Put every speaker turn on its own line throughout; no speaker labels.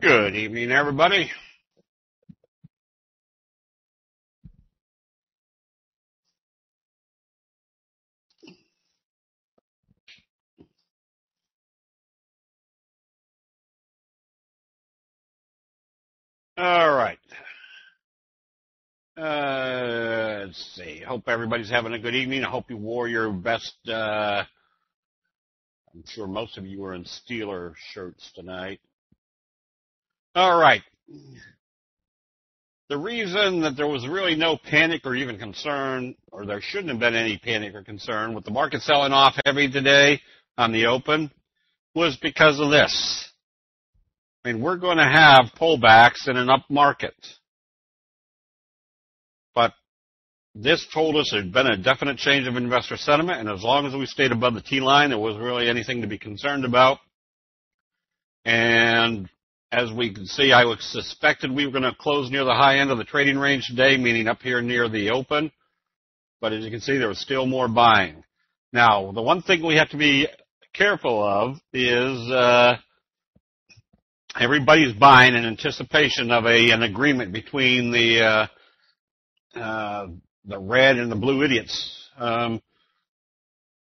Good evening, everybody. All right. Uh, let's see. Hope everybody's having a good evening. I hope you wore your best. Uh, I'm sure most of you are in Steeler shirts tonight. All right. The reason that there was really no panic or even concern, or there shouldn't have been any panic or concern with the market selling off heavy today on the open was because of this. I mean, we're going to have pullbacks in an up market. But this told us there'd been a definite change of investor sentiment, and as long as we stayed above the T line, there wasn't really anything to be concerned about. And as we can see, I was suspected we were going to close near the high end of the trading range today, meaning up here near the open. But as you can see, there was still more buying. Now, the one thing we have to be careful of is uh, everybody's buying in anticipation of a an agreement between the uh, uh, the red and the blue idiots. Um,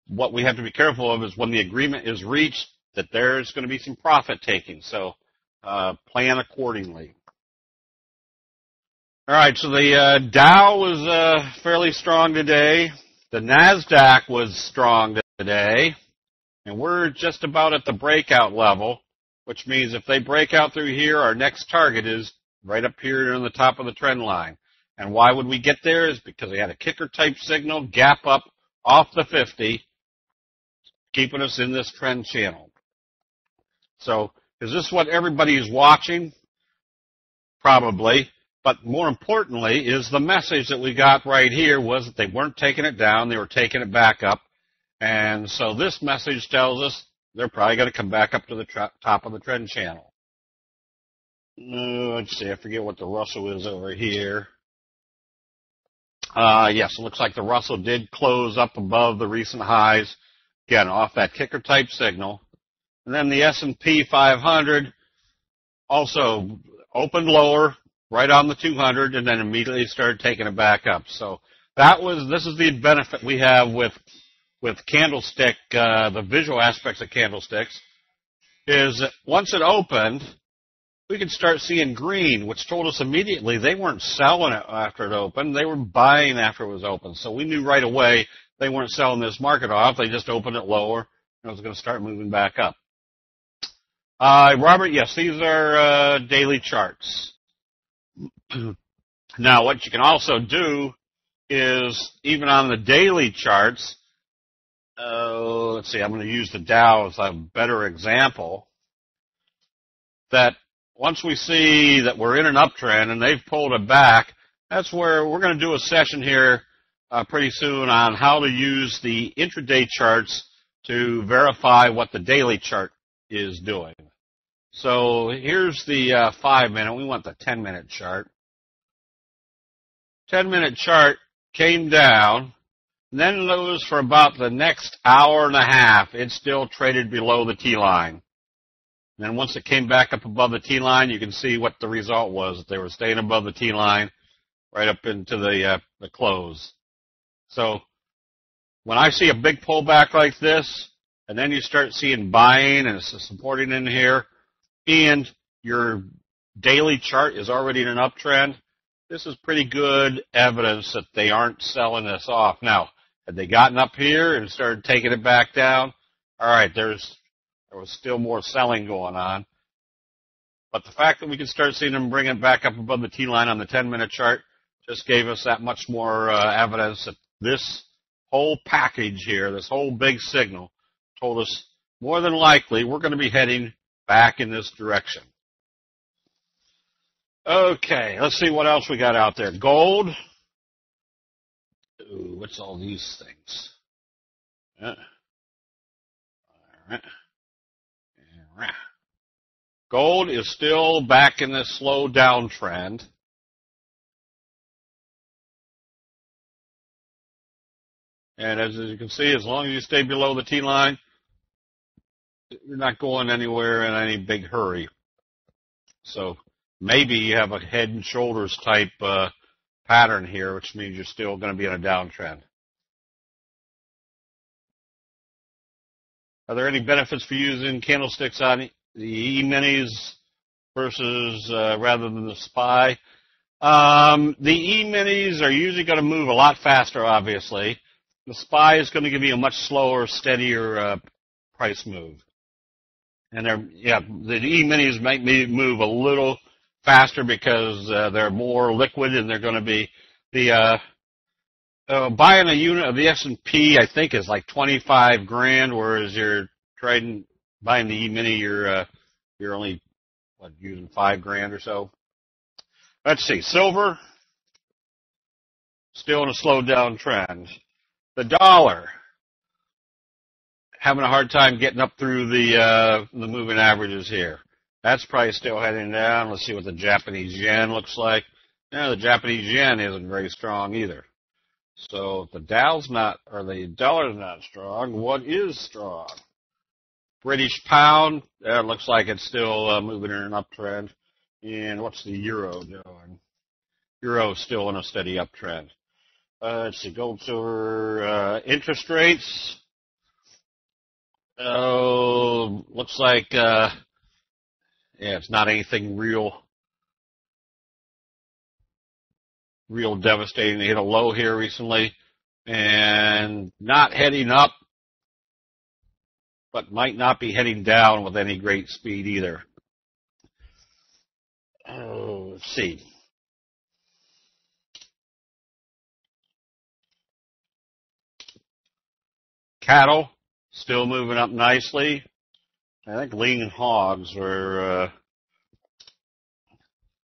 what we have to be careful of is when the agreement is reached that there's going to be some profit taking. So uh, plan accordingly. All right, so the uh, Dow was uh, fairly strong today. The Nasdaq was strong today, and we're just about at the breakout level which means if they break out through here, our next target is right up here on the top of the trend line. And why would we get there is because they had a kicker type signal, gap up off the 50, keeping us in this trend channel. So is this what everybody is watching? Probably. But more importantly is the message that we got right here was that they weren't taking it down, they were taking it back up. And so this message tells us they're probably going to come back up to the top of the trend channel. Uh, let's see, I forget what the Russell is over here. Uh, yes, it looks like the Russell did close up above the recent highs, again off that kicker type signal. And then the S&P 500 also opened lower, right on the 200, and then immediately started taking it back up. So that was this is the benefit we have with with candlestick, uh, the visual aspects of candlesticks, is that once it opened, we could start seeing green, which told us immediately they weren't selling it after it opened. They were buying after it was open. So we knew right away they weren't selling this market off. They just opened it lower and it was going to start moving back up. Uh, Robert, yes, these are uh, daily charts. now, what you can also do is even on the daily charts, uh, let's see, I'm going to use the Dow as a better example. That once we see that we're in an uptrend and they've pulled it back, that's where we're going to do a session here uh, pretty soon on how to use the intraday charts to verify what the daily chart is doing. So here's the uh, five minute. We want the 10 minute chart. 10 minute chart came down then lose for about the next hour and a half. It still traded below the T line. then once it came back up above the T line, you can see what the result was. They were staying above the T line right up into the uh, the close. So when I see a big pullback like this, and then you start seeing buying and supporting in here, and your daily chart is already in an uptrend, this is pretty good evidence that they aren't selling this off. Now, had they gotten up here and started taking it back down, all right, there's there was still more selling going on. But the fact that we could start seeing them bring it back up above the T line on the 10 minute chart just gave us that much more uh, evidence that this whole package here, this whole big signal, told us more than likely we're going to be heading back in this direction. Okay, let's see what else we got out there. Gold, Ooh, what's all these things? Yeah. All right. Gold is still back in this slow downtrend. And as you can see, as long as you stay below the T line, you're not going anywhere in any big hurry. So maybe you have a head and shoulders type uh, pattern here, which means you're still going to be in a downtrend. Are there any benefits for using candlesticks on the E-minis versus uh, rather than the SPY? Um, the E-minis are usually going to move a lot faster, obviously. The SPY is going to give you a much slower, steadier uh, price move. And they're, yeah, the E-minis make me move a little faster because uh, they're more liquid and they're going to be the uh, uh, buying a unit of the S&P, I think, is like 25 grand, whereas you're trading, buying the E-mini, you're, uh, you're only, what, using five grand or so. Let's see, silver, still in a slow down trend. The dollar, having a hard time getting up through the, uh, the moving averages here. That's probably still heading down. Let's see what the Japanese yen looks like. No, the Japanese yen isn't very strong either. So if the Dow's not, or the dollar's not strong, what is strong? British pound, that looks like it's still uh, moving in an uptrend. And what's the euro doing? Euro still in a steady uptrend. Uh, let's see, gold, silver, uh, interest rates. Oh, looks like, uh, yeah, it's not anything real real devastating. They hit a low here recently and not heading up, but might not be heading down with any great speed either. Oh, let's see. Cattle still moving up nicely. I think lean hogs are uh,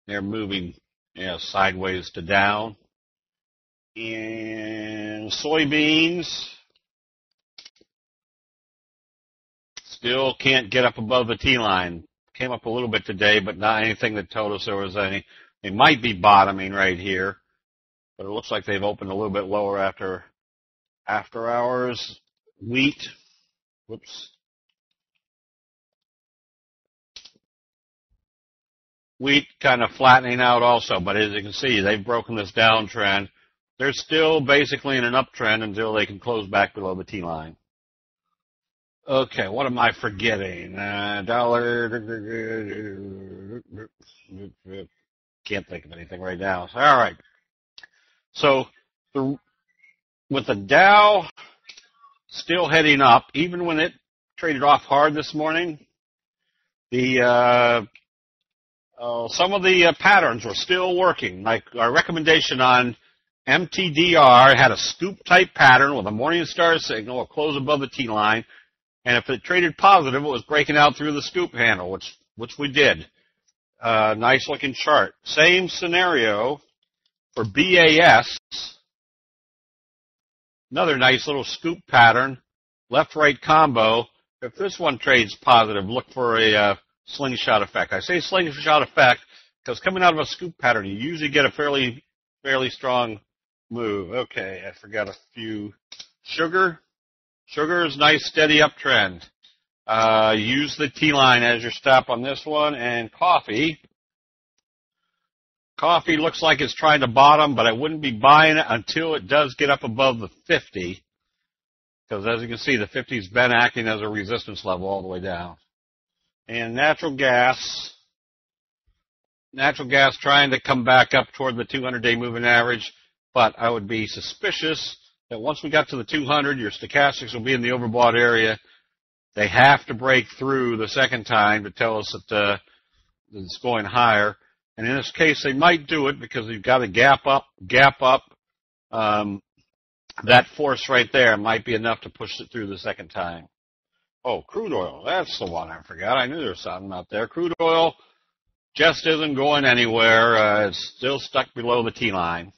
they're moving know, sideways to down. And soybeans still can't get up above the T line. Came up a little bit today, but not anything that told us there was any. They might be bottoming right here, but it looks like they've opened a little bit lower after after hours. Wheat, whoops, wheat kind of flattening out also, but as you can see, they've broken this downtrend. They're still basically in an uptrend until they can close back below the T line. Okay, what am I forgetting? Uh, dollar. Can't think of anything right now. All right. So the, with the Dow still heading up, even when it traded off hard this morning, the uh, uh, some of the uh, patterns were still working. Like our recommendation on MTDR had a scoop type pattern with a morning star signal, a close above the T line, and if it traded positive, it was breaking out through the scoop handle, which which we did. Uh, nice looking chart. Same scenario for BAS. Another nice little scoop pattern, left right combo. If this one trades positive, look for a uh, slingshot effect. I say slingshot effect because coming out of a scoop pattern, you usually get a fairly, fairly strong move. Okay, I forgot a few. Sugar. Sugar is nice, steady uptrend. Uh, use the T-line as your stop on this one. And coffee. Coffee looks like it's trying to bottom, but I wouldn't be buying it until it does get up above the 50. Because as you can see, the 50's been acting as a resistance level all the way down and natural gas, natural gas trying to come back up toward the 200-day moving average, but I would be suspicious that once we got to the 200, your stochastics will be in the overbought area. They have to break through the second time to tell us that, uh, it's going higher. And in this case, they might do it because you've got to gap up, gap up. Um, that force right there might be enough to push it through the second time. Oh, crude oil. That's the one I forgot. I knew there was something out there. Crude oil just isn't going anywhere. Uh, it's still stuck below the T line.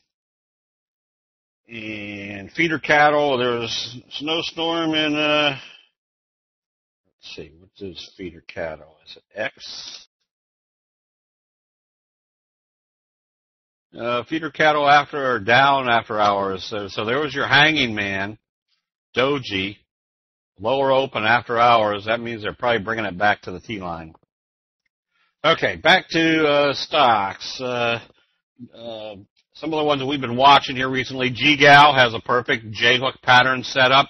And feeder cattle, there's snowstorm in, uh, let's see, what is feeder cattle? Is it X? Uh, feeder cattle after are down after hours. So, so there was your hanging man, Doji lower open after hours, that means they're probably bringing it back to the T line. Okay, back to uh, stocks. Uh, uh, some of the ones that we've been watching here recently. GGAL has a perfect J-hook pattern set up.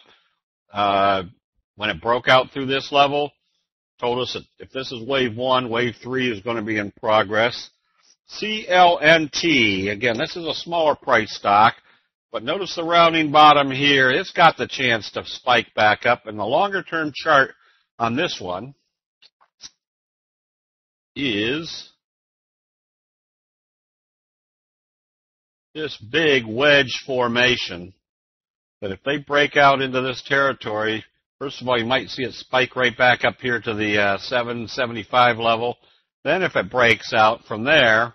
Uh, when it broke out through this level, told us that if this is wave one, wave three is going to be in progress. CLNT, again, this is a smaller price stock, but notice the rounding bottom here. It's got the chance to spike back up, and the longer term chart on this one is this big wedge formation that if they break out into this territory, first of all, you might see it spike right back up here to the uh, 775 level. Then if it breaks out from there,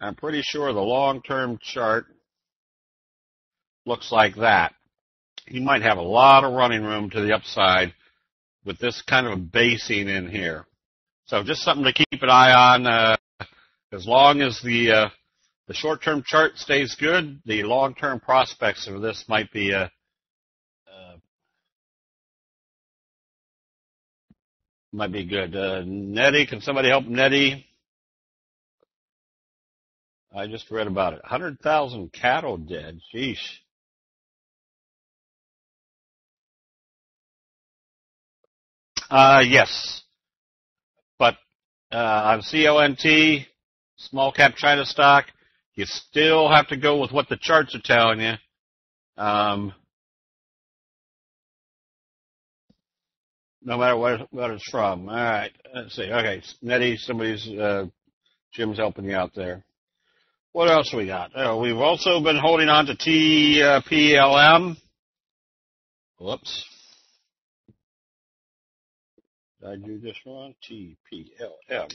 I'm pretty sure the long-term chart looks like that. You might have a lot of running room to the upside with this kind of a basing in here. So just something to keep an eye on. Uh, as long as the uh, the short-term chart stays good, the long-term prospects of this might be uh, might be good. Uh, Netty, can somebody help Netty? I just read about it. 100,000 cattle dead. Sheesh. Uh, yes. But uh, on CLNT, small cap China stock, you still have to go with what the charts are telling you. Um, no matter what, what it's from. All right, let's see. Okay, Nettie, somebody's uh, Jim's helping you out there. What else we got? Uh, we've also been holding on to TPLM. Whoops. Did I do this wrong? TPLM.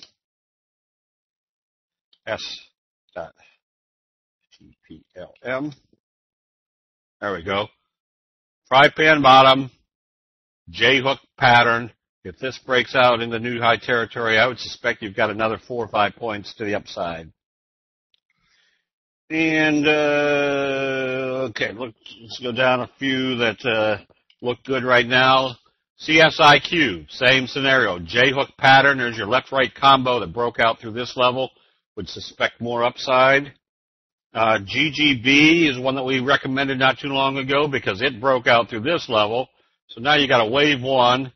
S dot TPLM. There we go. Fry pan bottom, J-hook pattern. If this breaks out into new high territory, I would suspect you've got another four or five points to the upside. And, uh, okay, look, let's go down a few that, uh, look good right now. CSIQ, same scenario. J-hook pattern, there's your left-right combo that broke out through this level. Would suspect more upside. Uh, GGB is one that we recommended not too long ago because it broke out through this level. So now you got a wave one,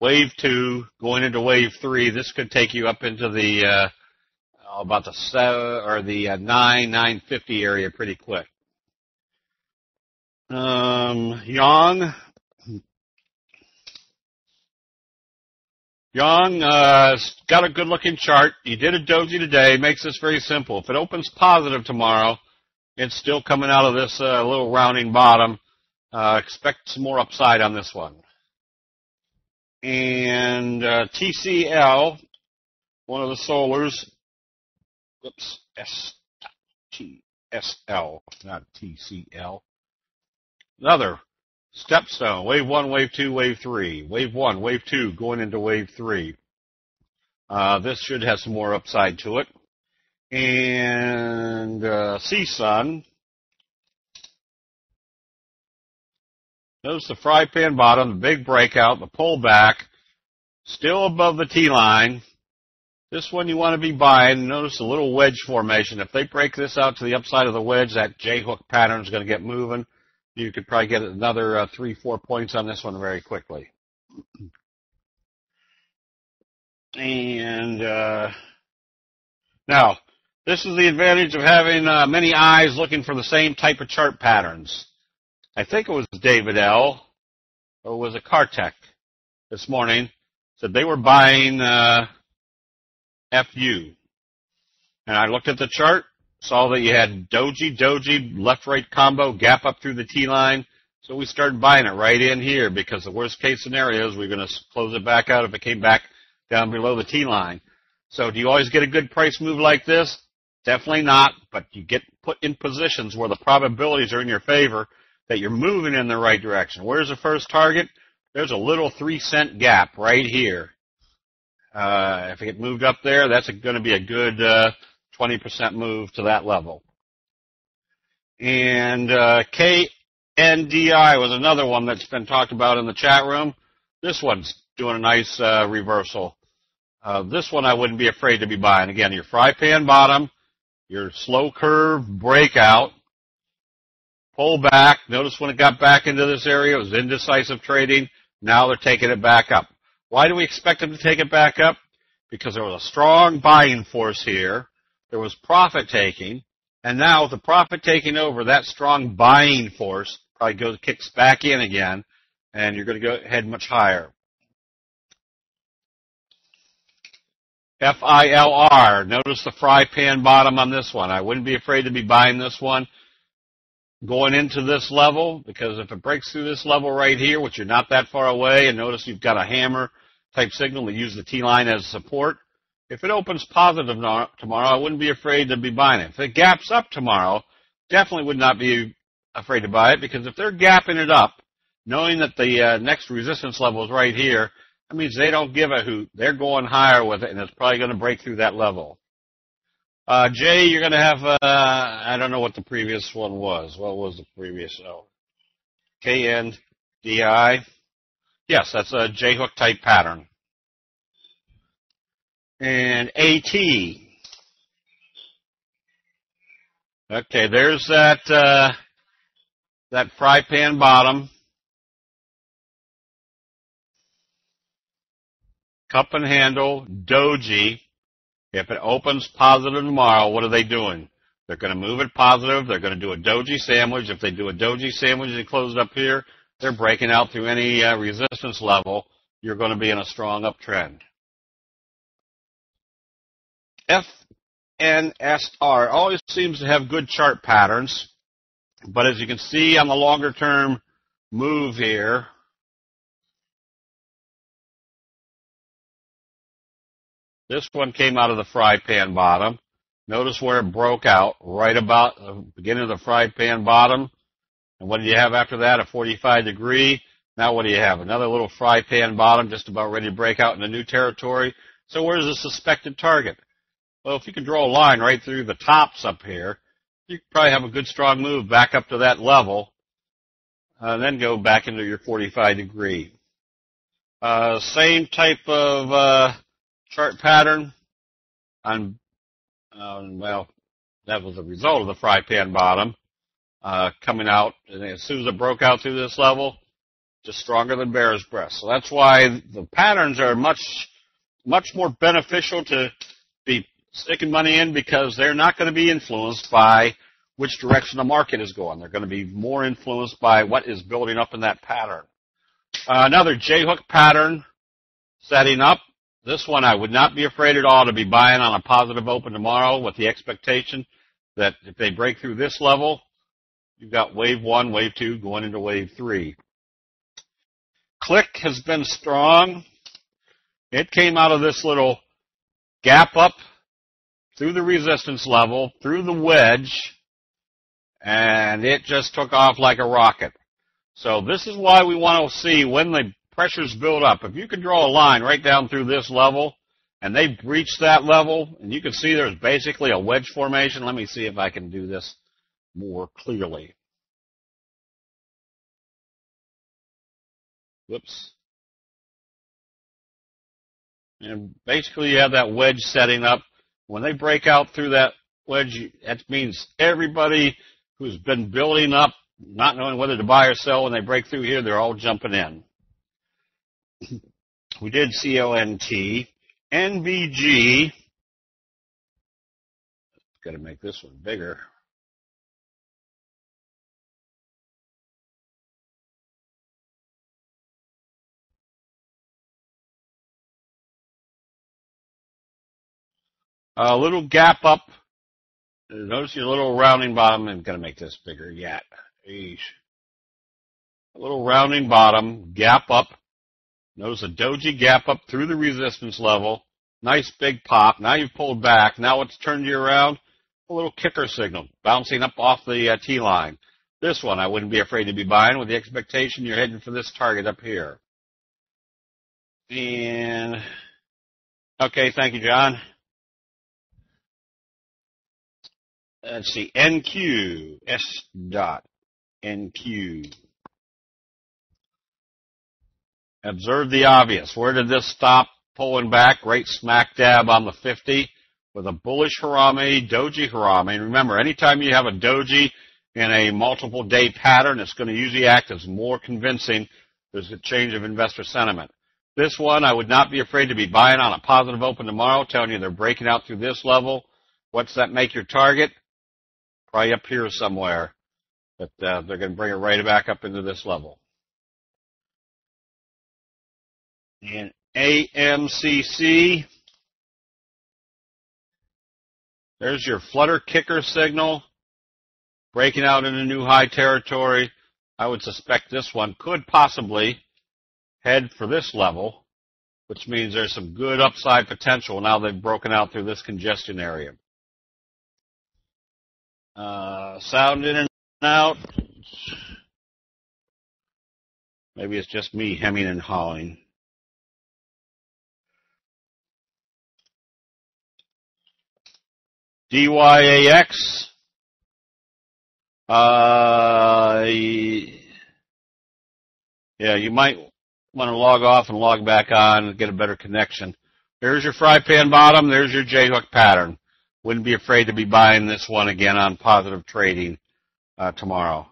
wave two, going into wave three. This could take you up into the uh, about the seven or the uh, nine nine fifty area pretty quick. Um, Young Young uh, got a good looking chart. He did a doji today. Makes this very simple. If it opens positive tomorrow, it's still coming out of this uh, little rounding bottom. Uh, expect some more upside on this one. And uh, TCL, one of the solars. Whoops, S T S L, not TCL. Another Stepstone, wave one, wave two, wave three. Wave one, wave two, going into wave three. Uh, this should have some more upside to it. And uh, CSUN. Notice the fry pan bottom, the big breakout, the pullback, still above the T line. This one you want to be buying. Notice the little wedge formation. If they break this out to the upside of the wedge, that J hook pattern is going to get moving you could probably get another uh, three, four points on this one very quickly. And uh, now, this is the advantage of having uh, many eyes looking for the same type of chart patterns. I think it was David L. or was it Cartech this morning said they were buying uh, FU. And I looked at the chart saw that you had doji, doji, left-right combo, gap up through the T-line. So we started buying it right in here because the worst case scenario is we're going to close it back out if it came back down below the T-line. So do you always get a good price move like this? Definitely not, but you get put in positions where the probabilities are in your favor that you're moving in the right direction. Where's the first target? There's a little three cent gap right here. Uh, if it moved up there, that's going to be a good uh, 20% move to that level. And uh, KNDI was another one that's been talked about in the chat room. This one's doing a nice uh, reversal. Uh, this one I wouldn't be afraid to be buying. Again, your fry pan bottom, your slow curve breakout, pull back. Notice when it got back into this area, it was indecisive trading. Now they're taking it back up. Why do we expect them to take it back up? Because there was a strong buying force here. There was profit taking. And now with the profit taking over, that strong buying force probably goes, kicks back in again, and you're going to go head much higher. FILR. Notice the fry pan bottom on this one. I wouldn't be afraid to be buying this one going into this level because if it breaks through this level right here, which you're not that far away, and notice you've got a hammer type signal to use the T line as support. If it opens positive tomorrow, I wouldn't be afraid to be buying it. If it gaps up tomorrow, definitely would not be afraid to buy it because if they're gapping it up, knowing that the uh, next resistance level is right here, that means they don't give a hoot. They're going higher with it, and it's probably going to break through that level. Uh, Jay, you're going to have, uh, I don't know what the previous one was. What was the previous? Oh, KNDI. Yes, that's a J-hook type pattern. And AT. Okay, there's that, uh, that fry pan bottom. Cup and handle, doji. If it opens positive tomorrow, what are they doing? They're going to move it positive. They're going to do a doji sandwich. If they do a doji sandwich and close it up here, they're breaking out through any uh, resistance level. You're going to be in a strong uptrend. FNSR always seems to have good chart patterns, but as you can see on the longer term move here, This one came out of the fry pan bottom. Notice where it broke out, right about the beginning of the fry pan bottom. And what do you have after that? A 45 degree. Now what do you have? Another little fry pan bottom just about ready to break out into new territory. So where's the suspected target? Well, if you can draw a line right through the tops up here, you probably have a good strong move back up to that level, uh, and then go back into your 45 degree. Uh, same type of uh, chart pattern on, um, well, that was a result of the fry pan bottom uh, coming out. And as soon as it broke out through this level, just stronger than bear's breast. So that's why the patterns are much, much more beneficial to be sticking money in because they're not going to be influenced by which direction the market is going. They're going to be more influenced by what is building up in that pattern. Uh, another J-hook pattern setting up. This one I would not be afraid at all to be buying on a positive open tomorrow with the expectation that if they break through this level, you've got wave one, wave two, going into wave three. Click has been strong. It came out of this little gap up through the resistance level, through the wedge, and it just took off like a rocket. So this is why we want to see when the pressures build up. If you can draw a line right down through this level, and they breach that level, and you can see there's basically a wedge formation. Let me see if I can do this more clearly. Whoops. And basically you have that wedge setting up. When they break out through that wedge, that means everybody who's been building up, not knowing whether to buy or sell, when they break through here, they're all jumping in. We did CLNT. NVG, got to make this one bigger. A little gap up. Notice your little rounding bottom. I'm going to make this bigger yet. Eesh. A little rounding bottom, gap up, Notice a doji gap up through the resistance level. Nice big pop. Now you've pulled back. Now it's turned you around. A little kicker signal bouncing up off the uh, T line. This one I wouldn't be afraid to be buying with the expectation you're heading for this target up here. And okay, thank you, John. Let's see, NQ, S dot, NQ. Observe the obvious. Where did this stop pulling back right smack dab on the 50 with a bullish Harami, doji Harami. And remember, anytime you have a doji in a multiple day pattern, it's going to usually act as more convincing there's a change of investor sentiment. This one, I would not be afraid to be buying on a positive open tomorrow, telling you they're breaking out through this level. What's that make your target? Probably up here somewhere. But uh, they're going to bring it right back up into this level. And AMCC, there's your flutter kicker signal, breaking out into new high territory. I would suspect this one could possibly head for this level, which means there's some good upside potential now they've broken out through this congestion area. Uh, sound in and out. Maybe it's just me hemming and hawing. DYAX. Uh, yeah, you might want to log off and log back on and get a better connection. There's your fry pan bottom. There's your J-hook pattern. Wouldn't be afraid to be buying this one again on positive trading uh, tomorrow.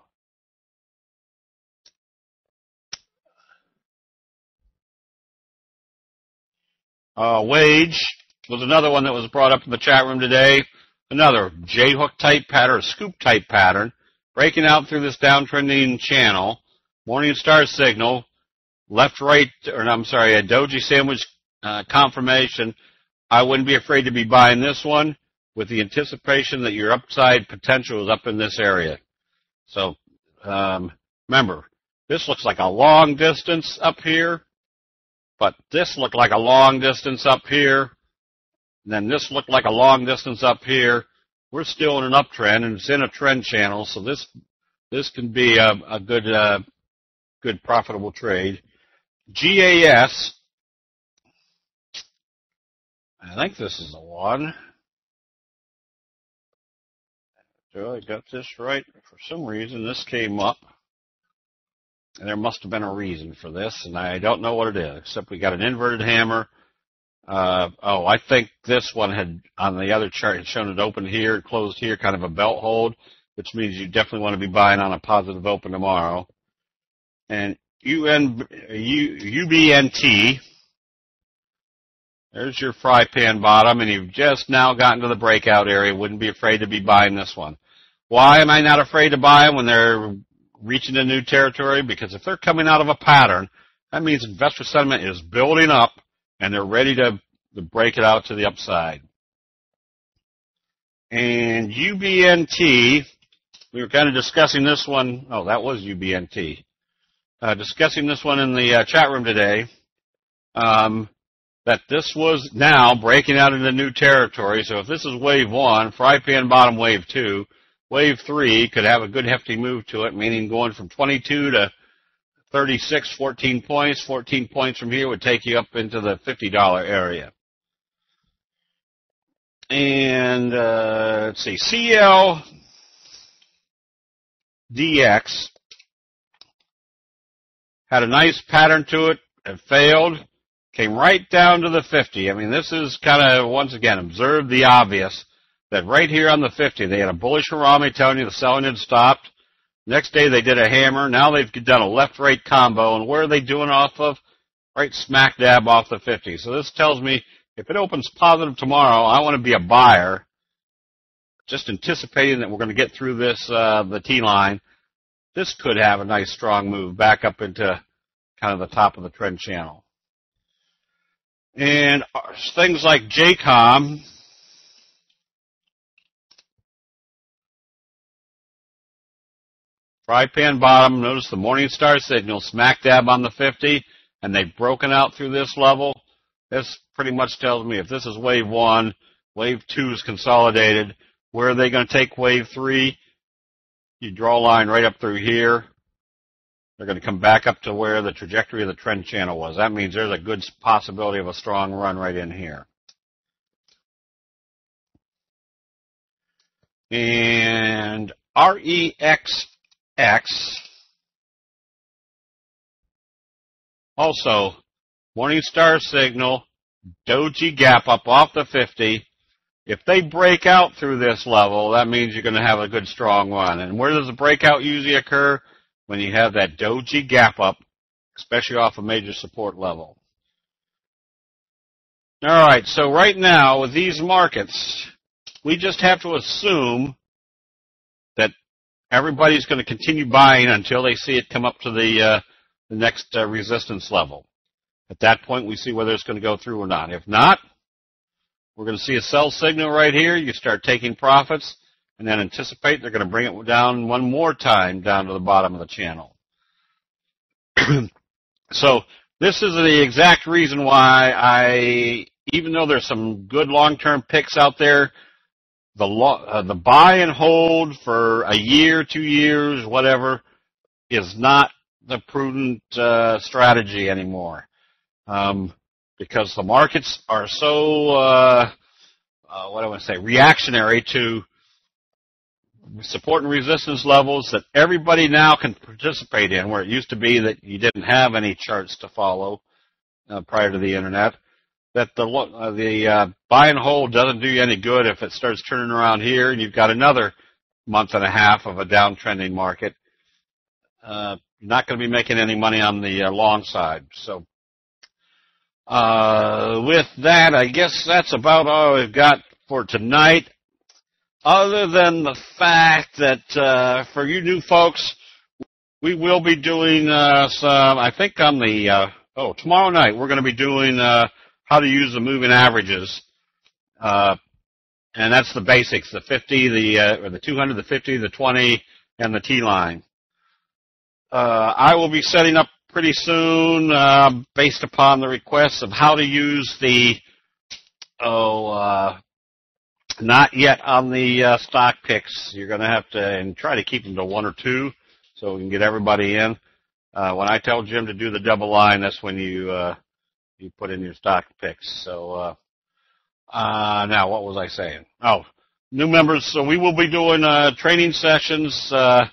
Uh, wage was another one that was brought up in the chat room today. Another J-hook type pattern, a scoop type pattern, breaking out through this downtrending channel. Morning star signal, left, right, or I'm sorry, a doji sandwich uh, confirmation. I wouldn't be afraid to be buying this one with the anticipation that your upside potential is up in this area. So um, remember, this looks like a long distance up here, but this looked like a long distance up here. And then this looked like a long distance up here. We're still in an uptrend, and it's in a trend channel, so this this can be a, a good uh, good profitable trade. GAS, I think this is the one. Do I got this right? For some reason, this came up. And there must have been a reason for this, and I don't know what it is, except we got an inverted hammer. Uh, oh, I think this one had, on the other chart, had shown it open here, closed here, kind of a belt hold, which means you definitely want to be buying on a positive open tomorrow. And UN, U, UBNT, there's your fry pan bottom, and you've just now gotten to the breakout area. Wouldn't be afraid to be buying this one. Why am I not afraid to buy when they're reaching a new territory? Because if they're coming out of a pattern, that means investor sentiment is building up and they're ready to, to break it out to the upside. And UBNT, we were kind of discussing this one. Oh, that was UBNT. Uh, discussing this one in the uh, chat room today. Um, that this was now breaking out into new territory. So if this is wave one, fry pan bottom wave two, wave three could have a good hefty move to it, meaning going from 22 to 36, 14 points. 14 points from here would take you up into the $50 area. And uh, let's see, CL DX had a nice pattern to it. It failed. Came right down to the 50. I mean, this is kind of, once again, observe the obvious that right here on the 50, they had a bullish Harami telling you the selling had stopped. Next day they did a hammer. Now they've done a left-right combo. And where are they doing off of? Right smack dab off the 50. So this tells me if it opens positive tomorrow, I want to be a buyer. Just anticipating that we're going to get through this, uh, the T line. This could have a nice strong move back up into kind of the top of the trend channel. And things like JCOM, Fry pan bottom, notice the morning star signal smack dab on the 50, and they've broken out through this level. This pretty much tells me if this is wave one, wave two is consolidated. Where are they going to take wave three? You draw a line right up through here. They're going to come back up to where the trajectory of the trend channel was. That means there's a good possibility of a strong run right in here. And REX X. Also, morning star signal, doji gap up off the 50. If they break out through this level, that means you're going to have a good strong run. And where does the breakout usually occur? When you have that doji gap up, especially off a major support level. All right, so right now with these markets, we just have to assume everybody's going to continue buying until they see it come up to the uh, the next uh, resistance level. At that point, we see whether it's going to go through or not. If not, we're going to see a sell signal right here. You start taking profits and then anticipate they're going to bring it down one more time down to the bottom of the channel. so this is the exact reason why I, even though there's some good long-term picks out there, the lo- uh, the buy and hold for a year, two years, whatever, is not the prudent uh, strategy anymore um, because the markets are so uh, uh, what do I want to say reactionary to support and resistance levels that everybody now can participate in, where it used to be that you didn't have any charts to follow uh, prior to the internet. That the uh, the uh, buy and hold doesn't do you any good if it starts turning around here and you've got another month and a half of a downtrending market. Uh, you're not going to be making any money on the uh, long side. So uh, with that, I guess that's about all we've got for tonight. Other than the fact that uh, for you new folks, we will be doing uh, some. I think on the uh, oh tomorrow night we're going to be doing uh, how to use the moving averages, uh, and that's the basics: the 50, the uh, or the 200, the 50, the 20, and the T line. Uh, I will be setting up pretty soon, uh, based upon the requests of how to use the oh, uh, not yet on the uh, stock picks. You're going to have to and try to keep them to one or two, so we can get everybody in. Uh, when I tell Jim to do the double line, that's when you uh, you put in your stock picks. So uh, uh, now, what was I saying? Oh, new members. So we will be doing uh, training sessions uh,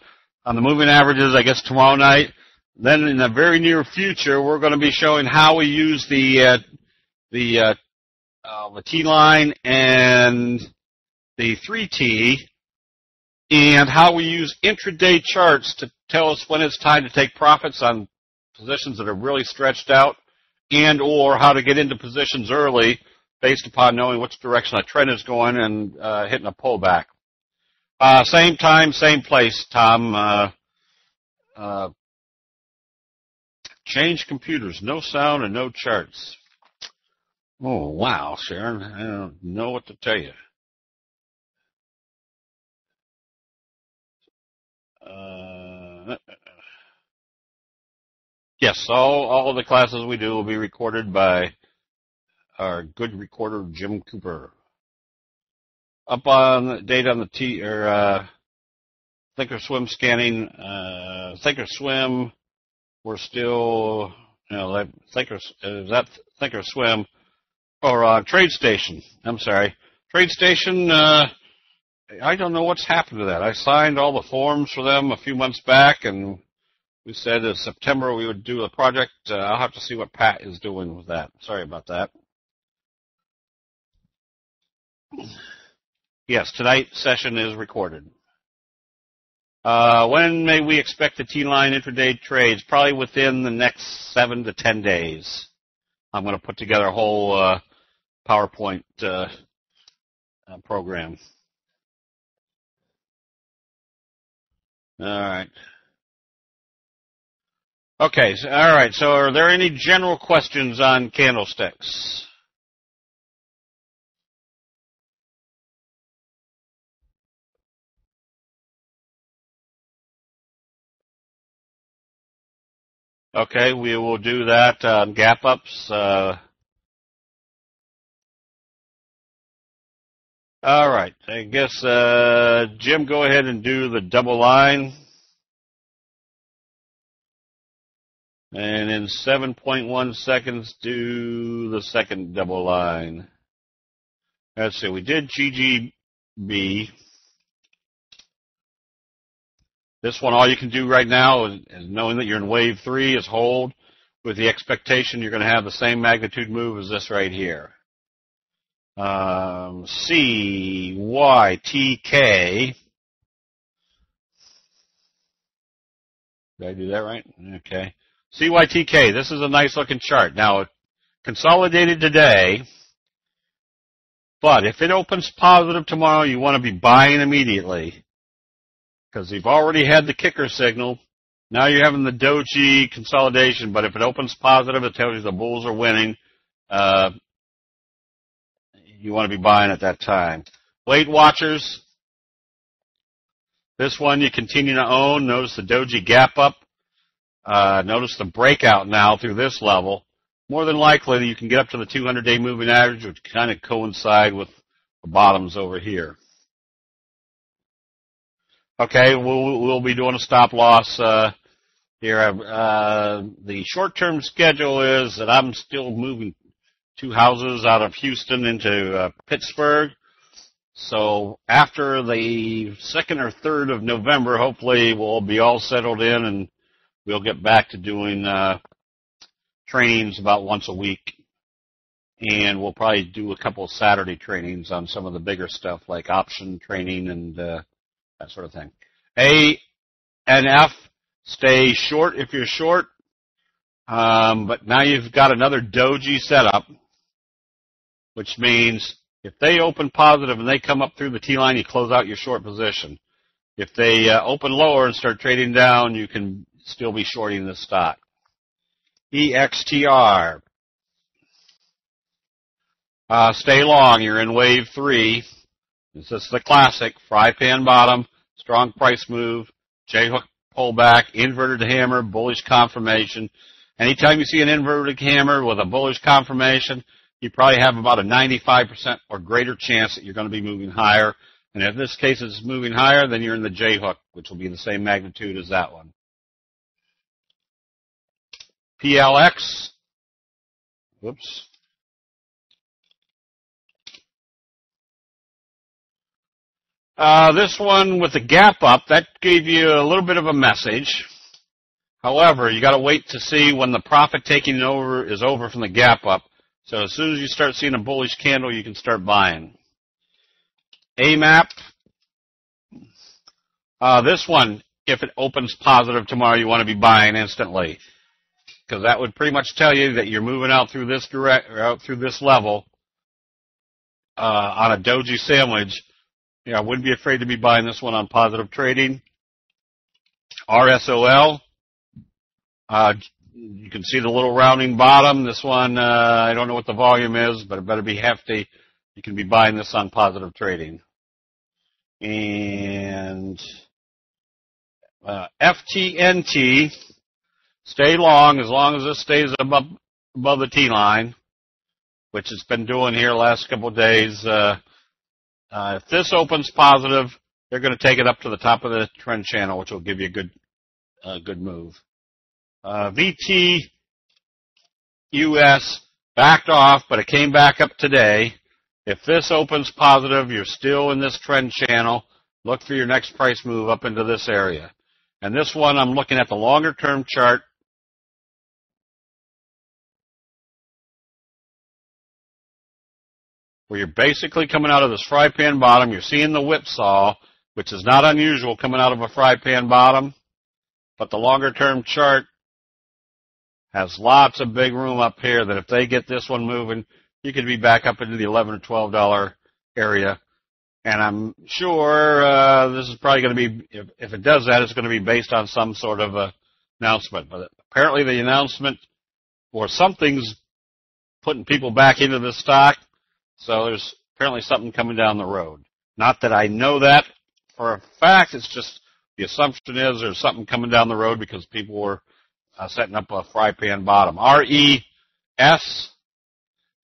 on the moving averages. I guess tomorrow night. Then in the very near future, we're going to be showing how we use the uh, the uh, uh, the T line and the 3T, and how we use intraday charts to tell us when it's time to take profits on positions that are really stretched out, and or how to get into positions early based upon knowing which direction a trend is going and uh, hitting a pullback. Uh, same time, same place, Tom. Uh, uh, Change computers, no sound and no charts. Oh, wow, Sharon. I don't know what to tell you. Yes, all, all of the classes we do will be recorded by our good recorder, Jim Cooper. Up on date on the T, or, uh, Thinkorswim scanning, uh, Thinkorswim we're still, you know, Thinker, is that Thinkorswim or swim or uh, TradeStation? I'm sorry, TradeStation. Uh, I don't know what's happened to that. I signed all the forms for them a few months back, and we said in September we would do a project. Uh, I'll have to see what Pat is doing with that. Sorry about that. Yes, tonight's session is recorded. Uh, when may we expect the T-line intraday trades? Probably within the next seven to ten days. I'm going to put together a whole uh, PowerPoint uh, uh, program. All right. Okay. So, all right. So, are there any general questions on candlesticks? Okay, we will do that on gap ups. Uh, all right, I guess uh, Jim, go ahead and do the double line. And in 7.1 seconds, do the second double line. Let's see, we did GGB. This one, all you can do right now is, is knowing that you're in wave three is hold. with the expectation you're going to have the same magnitude move as this right here. Um, C, Y, T, K. Did I do that right? Okay. CYTK, this is a nice looking chart. Now, consolidated today, but if it opens positive tomorrow, you want to be buying immediately because you've already had the kicker signal. Now you're having the doji consolidation, but if it opens positive, it tells you the bulls are winning. Uh, you want to be buying at that time. Weight watchers. This one you continue to own. Notice the doji gap up. Uh, notice the breakout now through this level more than likely you can get up to the 200 day moving average, which kind of coincide with the bottoms over here. Okay, we'll, we'll be doing a stop loss, uh, here. Uh, the short term schedule is that I'm still moving two houses out of Houston into uh, Pittsburgh. So after the second or third of November, hopefully we'll be all settled in and we'll get back to doing, uh, trainings about once a week. And we'll probably do a couple of Saturday trainings on some of the bigger stuff like option training and uh, that sort of thing. A and F, stay short if you're short. Um, but now you've got another doji setup, which means if they open positive and they come up through the T line, you close out your short position. If they uh, open lower and start trading down, you can still be shorting the stock. EXTR. Uh, stay long. You're in wave three. This is the classic fry pan bottom, strong price move, J hook pullback, inverted hammer, bullish confirmation. Anytime you see an inverted hammer with a bullish confirmation, you probably have about a 95% or greater chance that you're going to be moving higher. And if this case is moving higher, then you're in the J hook, which will be the same magnitude as that one. PLX. Whoops. Uh, this one with the gap up, that gave you a little bit of a message. However, you got to wait to see when the profit taking over is over from the gap up. So as soon as you start seeing a bullish candle, you can start buying. AMAP. Uh, this one, if it opens positive tomorrow, you want to be buying instantly because that would pretty much tell you that you're moving out through this direct out through this level uh, on a doji sandwich. Yeah, I wouldn't be afraid to be buying this one on positive trading. RSOL. Uh, you can see the little rounding bottom. This one, uh, I don't know what the volume is, but it better be hefty. You can be buying this on positive trading. And uh, FTNT stay long as long as this stays above above the T line, which it's been doing here last couple of days. Uh, uh, if this opens positive, they're going to take it up to the top of the trend channel, which will give you a good uh, good move. Uh, VT US backed off, but it came back up today. If this opens positive, you're still in this trend channel. Look for your next price move up into this area. And this one, I'm looking at the longer term chart where you're basically coming out of this fry pan bottom. You're seeing the whipsaw, which is not unusual coming out of a fry pan bottom, but the longer term chart has lots of big room up here that if they get this one moving, you could be back up into the 11 or 12 dollar area. And I'm sure uh, this is probably going to be, if, if it does that, it's going to be based on some sort of a announcement. But apparently the announcement or something's putting people back into the stock so there's apparently something coming down the road. Not that I know that for a fact. It's just the assumption is there's something coming down the road because people were uh, setting up a fry pan bottom. R-E-S.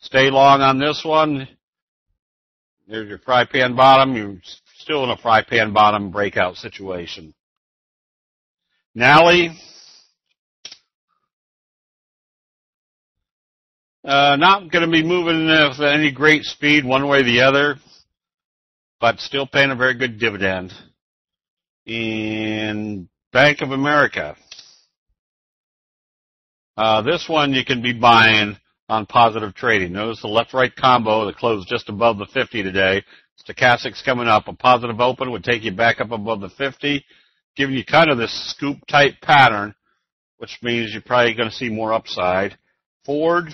Stay long on this one. There's your fry pan bottom. You're still in a fry pan bottom breakout situation. Annaly. Uh, not going to be moving with any great speed one way or the other, but still paying a very good dividend. In Bank of America. Uh, this one you can be buying on positive trading. Notice the left-right combo that closed just above the 50 today. Stochastics coming up. A positive open would take you back up above the 50, giving you kind of this scoop type pattern, which means you're probably going to see more upside. Ford,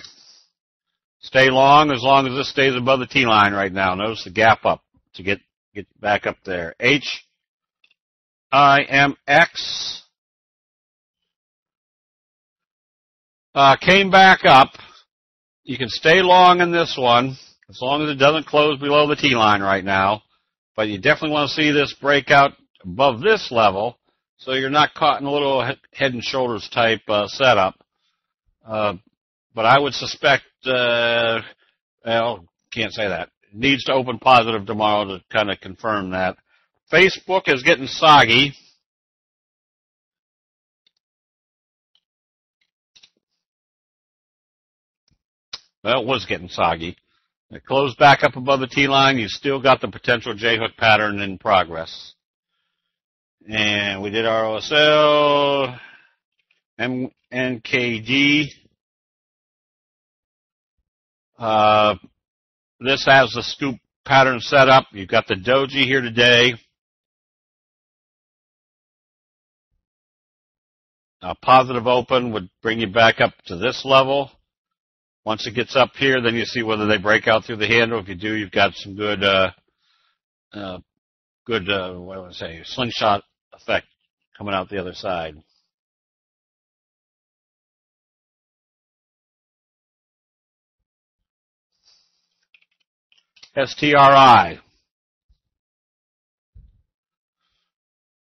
stay long as long as this stays above the T line right now. Notice the gap up to get get back up there. H I M X uh, came back up. You can stay long in this one as long as it doesn't close below the T line right now. But you definitely want to see this breakout above this level so you're not caught in a little head and shoulders type uh, setup. Uh, but I would suspect, uh, well, can't say that. Needs to open positive tomorrow to kind of confirm that. Facebook is getting soggy. Well, it was getting soggy. It closed back up above the T line. You still got the potential J hook pattern in progress. And we did ROSL, M- NKD. Uh, this has the scoop pattern set up. You've got the doji here today. A positive open would bring you back up to this level. Once it gets up here, then you see whether they break out through the handle. If you do, you've got some good, uh, uh, good, uh, what do I say, slingshot effect coming out the other side. STRI.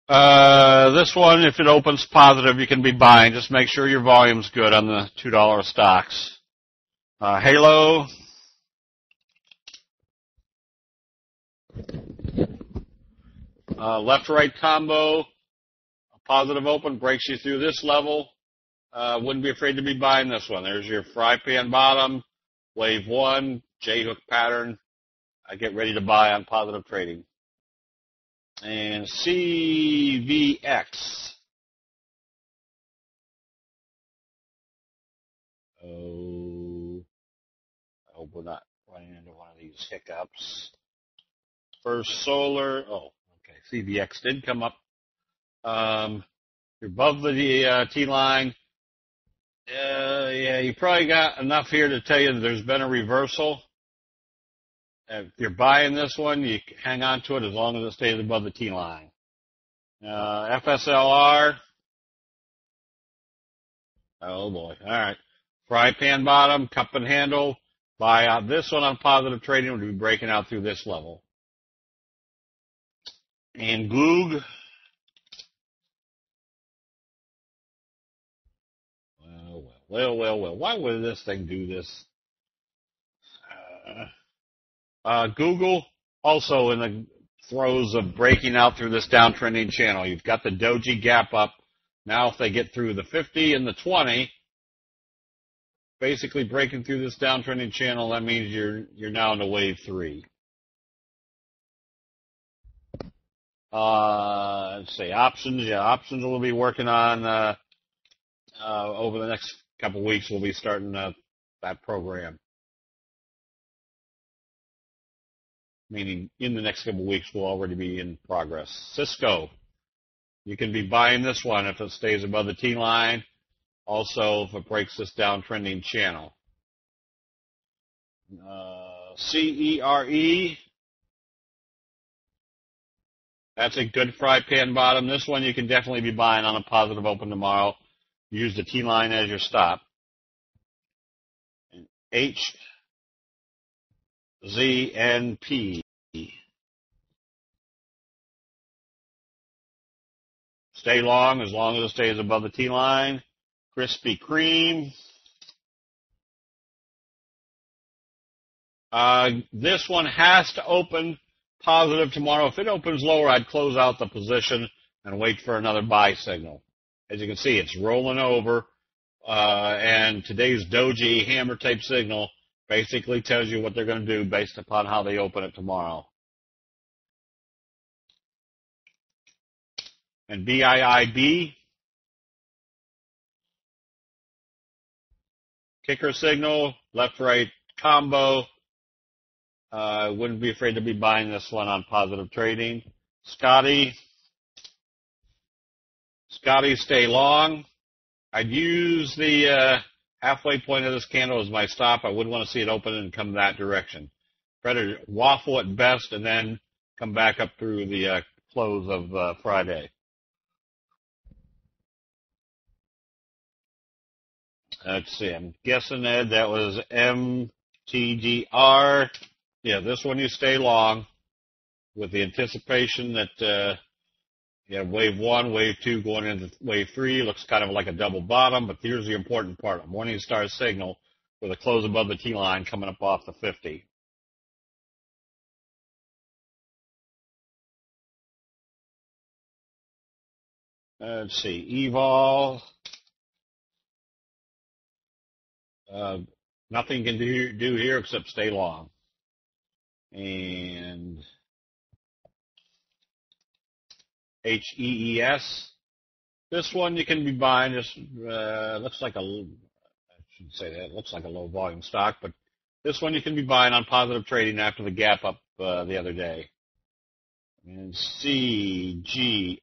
Uh, this one, if it opens positive, you can be buying. Just make sure your volume's good on the $2 stocks. Uh, Halo. Uh, left-right combo. A positive open breaks you through this level. Uh, wouldn't be afraid to be buying this one. There's your fry pan bottom, wave one, J hook pattern. I get ready to buy on positive trading. And CVX. Oh I hope we're not running into one of these hiccups. First Solar, oh, okay, CVX did come up. Um, you're above the uh, T line. Uh, yeah, you probably got enough here to tell you that there's been a reversal. If you're buying this one, you hang on to it as long as it stays above the T line. Uh, FSLR. Oh boy. All right. Fry pan bottom, cup and handle. Buy out this one on positive trading would be breaking out through this level. And Goog. Well, well, well, well, well. Why would this thing do this? Uh, uh, Google also in the throes of breaking out through this downtrending channel. You've got the doji gap up. Now if they get through the 50 and the 20, basically breaking through this downtrending channel, that means you're you're now into wave three. Uh, let's see, options. Yeah, options we'll be working on uh, uh, over the next couple weeks. We'll be starting uh, that program. Meaning, in the next couple of weeks, we'll already be in progress. Cisco, you can be buying this one if it stays above the T line also, if it breaks this downtrending channel. Uh, CERE. That's a good fry pan bottom. This one you can definitely be buying on a positive open tomorrow. Use the T line as your stop. And H Z N P. Stay long as long as it stays above the T line. Krispy Kreme. Uh, this one has to open positive tomorrow. If it opens lower, I'd close out the position and wait for another buy signal. As you can see, it's rolling over, uh, and today's doji hammer type signal basically tells you what they're going to do based upon how they open it tomorrow. And BIIB, kicker signal, left right combo. I uh, wouldn't be afraid to be buying this one on positive trading. Scotty, Scotty, stay long. I'd use the uh, halfway point of this candle is my stop. I wouldn't want to see it open and come that direction. To waffle at best and then come back up through the uh, close of uh, Friday. Let's see. I'm guessing Ed that was MTDR. Yeah, this one you stay long with the anticipation that uh, you have wave one, wave two going into wave three. Looks kind of like a double bottom, but here's the important part. A morning star signal with a close above the T line coming up off the 50. Let's see, Evol. Uh, nothing can do, do here except stay long. And H-E-E-S. This one you can be buying. Just uh, looks like a, I shouldn't say that, It looks like a low volume stock, but this one you can be buying on positive trading after the gap up uh, the other day. And C-G-I-X.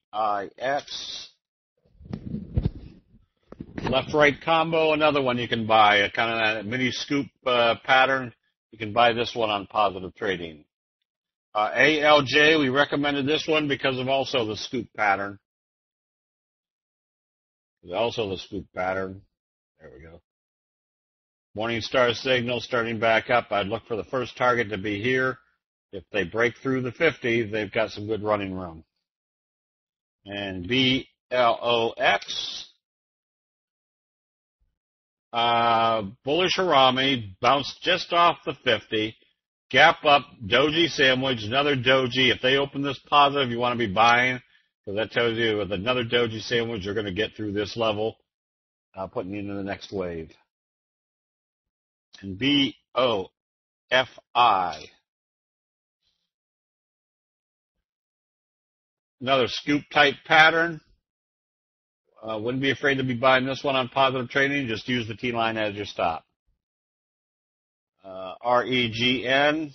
Left right combo, another one you can buy, a kind of that mini scoop uh, pattern. You can buy this one on positive trading. Uh, ALJ, we recommended this one because of also the scoop pattern. Also the scoop pattern. There we go. Morning star signal starting back up. I'd look for the first target to be here. If they break through the 50, they've got some good running room. And BLOX, uh, bullish Harami bounced just off the 50. Gap up, doji sandwich, another doji. If they open this positive, you want to be buying because that tells you with another doji sandwich, you're going to get through this level, uh, putting you into the next wave. And B O F I. Another scoop type pattern. Uh, wouldn't be afraid to be buying this one on positive trading. Just use the T line as your stop. Uh, REGN.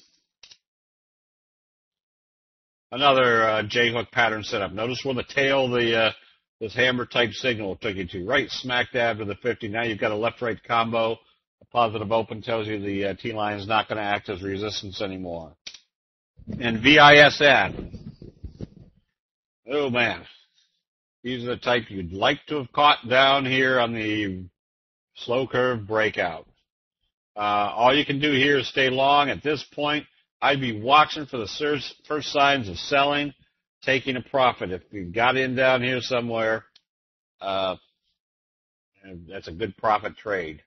Another uh, J-hook pattern setup. Notice where the tail, the uh, this hammer type signal took you to. Right smack dab to the 50. Now you've got a left-right combo. A positive open tells you the uh, T-line is not going to act as resistance anymore. And VISN. Oh man. These are the type you'd like to have caught down here on the slow curve breakout. Uh, all you can do here is stay long. At this point, I'd be watching for the first signs of selling, taking a profit. If you got in down here somewhere, uh, that's a good profit trade.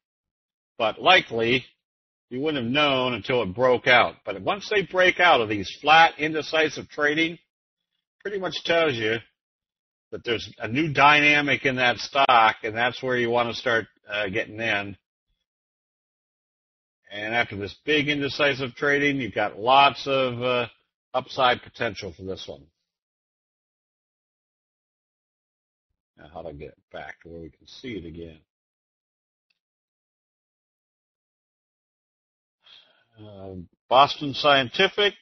But likely, you wouldn't have known until it broke out. But once they break out of these flat, indecisive trading, pretty much tells you that there's a new dynamic in that stock, and that's where you want to start uh, getting in. And after this big indecisive trading, you've got lots of uh, upside potential for this one. Now, how I get back to where we can see it again? Uh, Boston Scientific,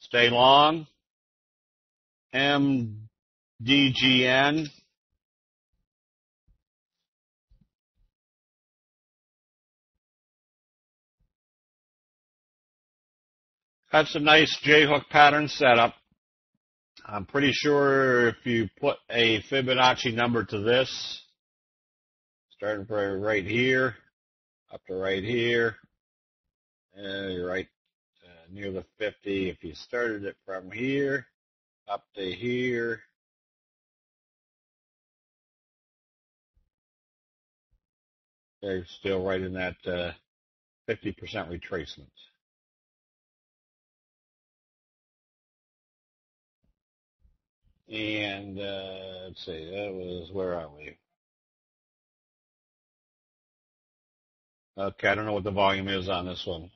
stay long. MDGN. That's a nice J-hook pattern setup. I'm pretty sure if you put a Fibonacci number to this, starting from right here, up to right here, and you're right uh, near the 50. If you started it from here, up to here. They're still right in that uh, 50% retracement. And uh, let's see, that was, where are we? Okay, I don't know what the volume is on this one.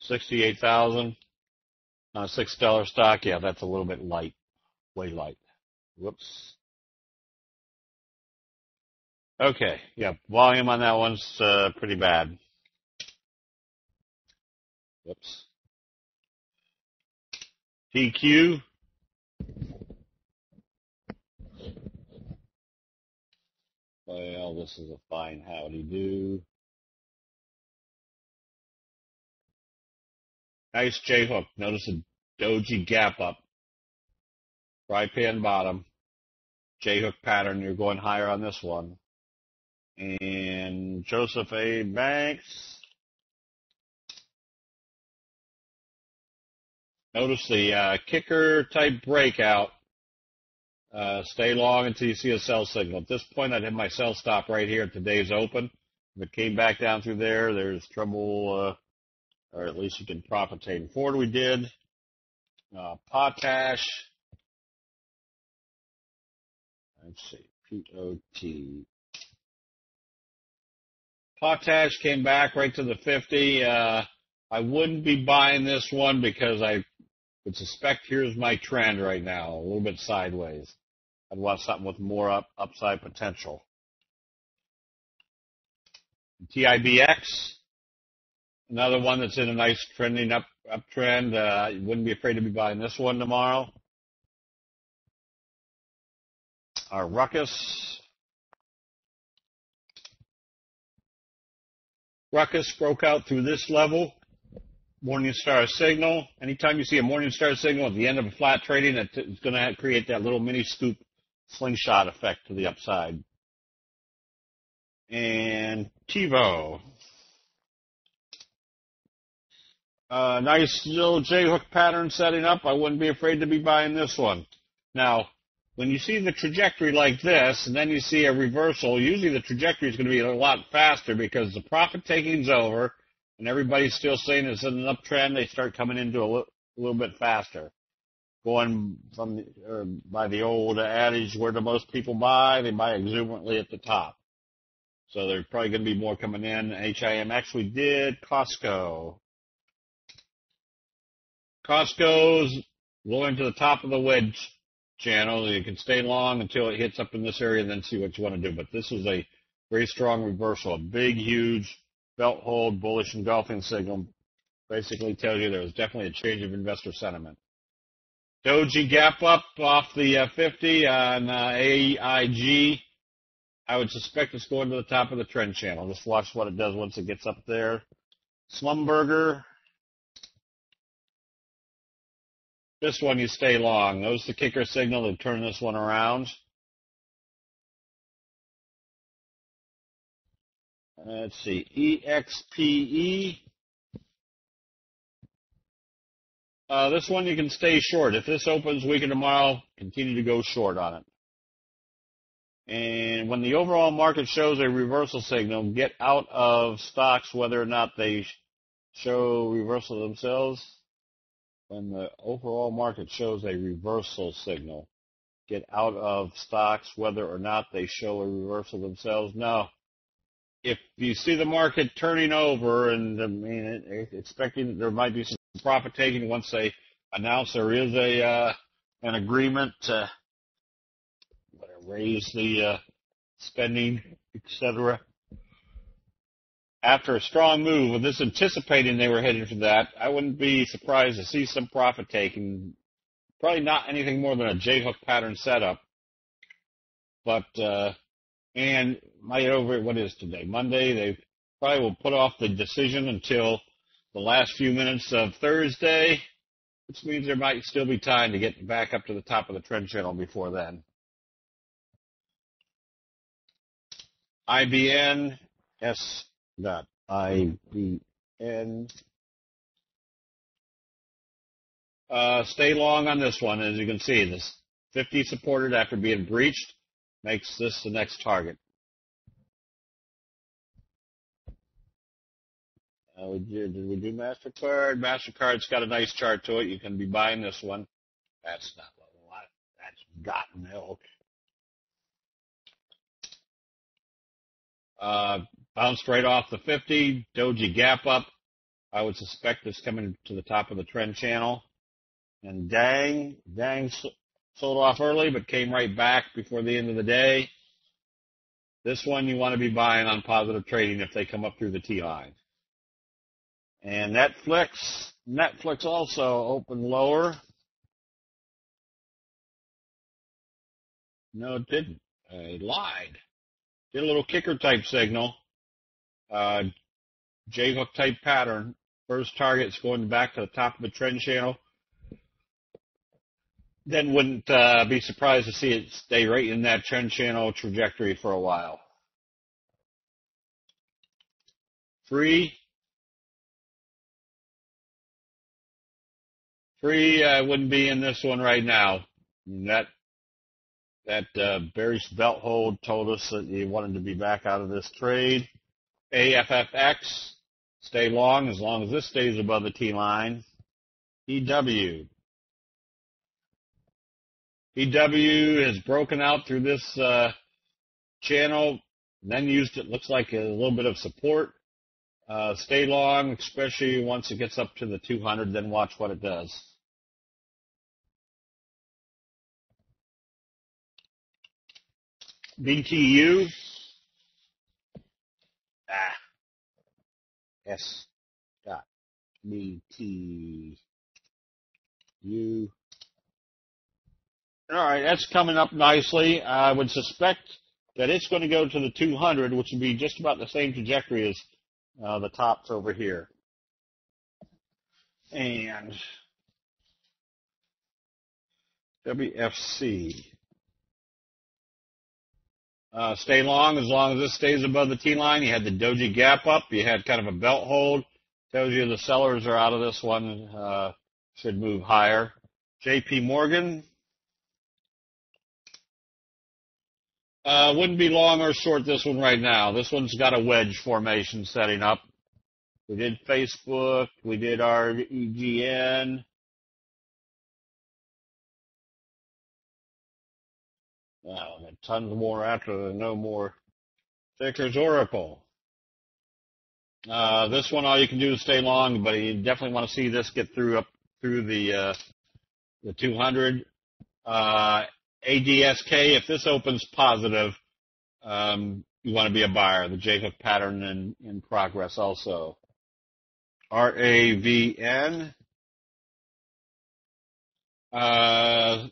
Sixty-eight thousand. Uh, six dollar stock. Yeah, that's a little bit light. Way light. Whoops. Okay. Yeah, volume on that one's uh, pretty bad. Whoops. TQ. Well, this is a fine howdy do. Nice J hook. Notice a doji gap up. Fry pan bottom. J hook pattern. You're going higher on this one. And Joseph A. Banks. Notice the uh, kicker type breakout. Uh, stay long until you see a sell signal. At this point, I'd have my sell stop right here at today's open. If it came back down through there, there's trouble, uh, or at least you can profit take. Ford we did. Uh, potash. Let's see. P-O-T. Potash came back right to the 50. Uh, I wouldn't be buying this one because I would suspect here's my trend right now, a little bit sideways. I'd want something with more up, upside potential. TIBX, another one that's in a nice trending up uptrend. Uh, you wouldn't be afraid to be buying this one tomorrow. Our Ruckus. Ruckus broke out through this level. Morningstar signal. Anytime you see a Morningstar signal at the end of a flat trading, it's going to create that little mini scoop slingshot effect to the upside. And TiVo. Uh, nice little J-hook pattern setting up. I wouldn't be afraid to be buying this one. Now, when you see the trajectory like this, and then you see a reversal, usually the trajectory is going to be a lot faster because the profit taking's over, and everybody's still saying it's an uptrend. They start coming into a, a little bit faster. Going from the, or by the old adage, where do most people buy? They buy exuberantly at the top. So there's probably going to be more coming in. HIM actually did. Costco. Costco's going to the top of the wedge channel. You can stay long until it hits up in this area and then see what you want to do. But this is a very strong reversal. A big, huge belt hold, bullish engulfing signal. Basically tells you there's definitely a change of investor sentiment. Doji gap up off the uh, 50 on uh, AIG. I would suspect it's going to the top of the trend channel. Just watch what it does once it gets up there. Schlumberger. This one you stay long. Notice the kicker signal to turn this one around. Let's see. EXPE. Uh, this one you can stay short. If this opens weaker tomorrow, continue to go short on it. And when the overall market shows a reversal signal, get out of stocks whether or not they show reversal themselves. When the overall market shows a reversal signal, get out of stocks whether or not they show a reversal themselves. No. If you see the market turning over and I mean, expecting that there might be some profit taking once they announce there is a uh, an agreement to raise the uh, spending, etc. After a strong move, with this anticipating they were heading for that, I wouldn't be surprised to see some profit taking. Probably not anything more than a J hook pattern setup, but uh, and might over what is today Monday. They probably will put off the decision until the last few minutes of Thursday, which means there might still be time to get back up to the top of the trend channel before then. IBN S dot IBN. Uh, stay long on this one. As you can see, this 50 supported after being breached makes this the next target. Uh, we did, did we do MasterCard? MasterCard's got a nice chart to it. You can be buying this one. That's not a lot. That's gotten milk. Uh, bounced right off the 50. Doji gap up. I would suspect it's coming to the top of the trend channel. And dang, dang sold off early, but came right back before the end of the day. This one you want to be buying on positive trading if they come up through the T line. And Netflix, Netflix also opened lower. No, it didn't. I lied. Did a little kicker type signal. Uh, J hook type pattern. First target's going back to the top of the trend channel. Then wouldn't uh, be surprised to see it stay right in that trend channel trajectory for a while. Free. Free uh, wouldn't be in this one right now. That that uh, bearish belt hold told us that he wanted to be back out of this trade. AFFX, stay long as long as this stays above the T line. EW. EW has broken out through this uh, channel, then used it, looks like a little bit of support. Uh, stay long, especially once it gets up to the 200, then watch what it does. BTU. S dot BTU. All right, that's coming up nicely. I would suspect that it's going to go to the 200, which would be just about the same trajectory as uh, the tops over here. And WFC. Uh, stay long as long as this stays above the T line. You had the doji gap up. You had kind of a belt hold. Tells you the sellers are out of this one. Uh, should move higher. JP Morgan. Uh, wouldn't be long or short this one right now. This one's got a wedge formation setting up. We did Facebook. We did REGN. Wow, tons more after no more stickers Oracle. Uh, this one, all you can do is stay long, but you definitely want to see this get through up through the uh, the 200. Uh, ADSK, if this opens positive, um, you want to be a buyer. The J hook pattern in, in progress also. RAVN. Uh,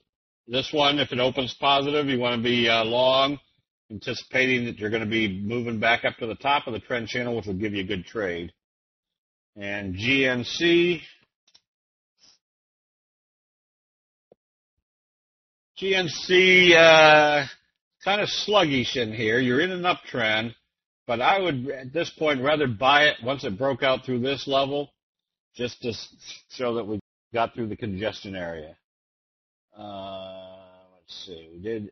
this one, if it opens positive, you want to be uh, long, anticipating that you're going to be moving back up to the top of the trend channel, which will give you a good trade. And GNC. GNC, uh, kind of sluggish in here. You're in an uptrend, but I would, at this point, rather buy it once it broke out through this level, just to show that we got through the congestion area. Uh, did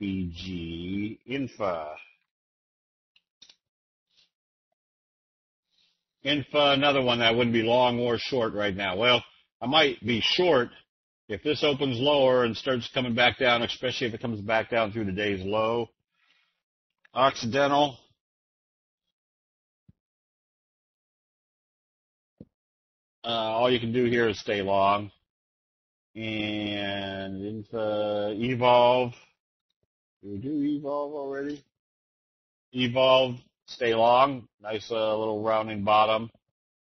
NBG Infa. Infa, another one that wouldn't be long or short right now. Well, I might be short if this opens lower and starts coming back down, especially if it comes back down through today's low. Occidental. Uh, all you can do here is stay long and into evolve. Did we do evolve already? Evolve, stay long, nice uh, little rounding bottom,